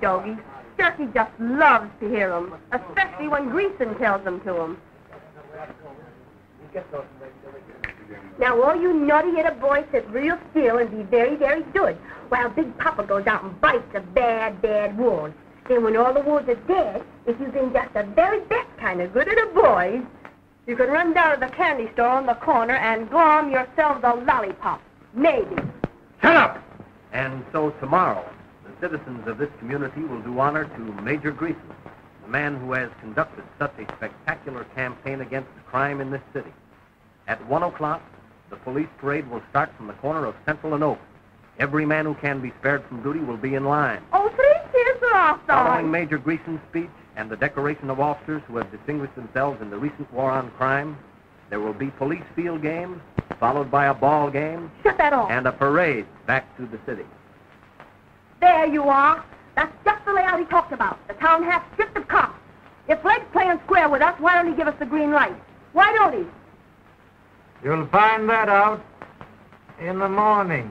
the doggies. Jerky just loves to hear 'em, especially when Greason tells them to him. Now, all you naughty little boys sit real still and be very, very good while Big Papa goes out and bites a bad, bad wolf. Then when all the wolves are dead, if you've been just the very best kind of good little boys, you can run down to the candy store on the corner and glom yourselves a lollipop. Maybe. Shut up! And so tomorrow, the citizens of this community will do honor to Major Greason, the man who has conducted such a spectacular campaign against crime in this city. At 1 o'clock, the police parade will start from the corner of Central and Oak. Every man who can be spared from duty will be in line. Oh, three cheers for all Following Major Greason's speech and the decoration of officers who have distinguished themselves in the recent war on crime, there will be police field games, followed by a ball game, Shut that off. and a parade back to the city. There you are. That's just the layout he talked about. The town half stripped of cops. If Blake's playing square with us, why don't he give us the green light? Why don't he? You'll find that out in the morning.